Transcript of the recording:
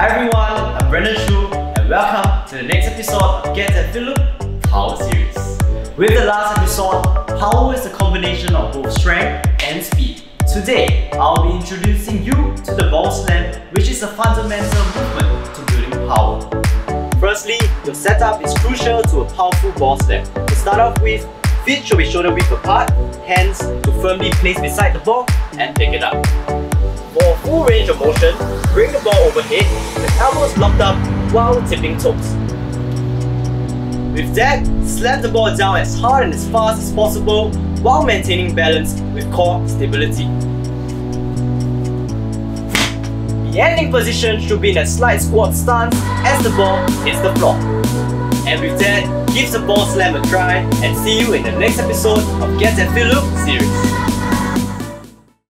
Hi everyone, I'm Brandon Choo and welcome to the next episode of Get That FIT Look Power Series. With the last episode, power is a combination of both strength and speed. Today, I'll be introducing you to the ball slam, which is a fundamental movement to building power. Firstly, your setup is crucial to a powerful ball slam. To start off with, feet should be shoulder width apart, hands to firmly place beside the ball and pick it up. Full range of motion, bring the ball overhead with elbows locked up while tipping toes. With that, slam the ball down as hard and as fast as possible while maintaining balance with core stability. The ending position should be in a slight squat stance as the ball hits the floor. And with that, give the ball slam a try and see you in the next episode of Get That FIT Look series.